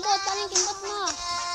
我打你，你打我。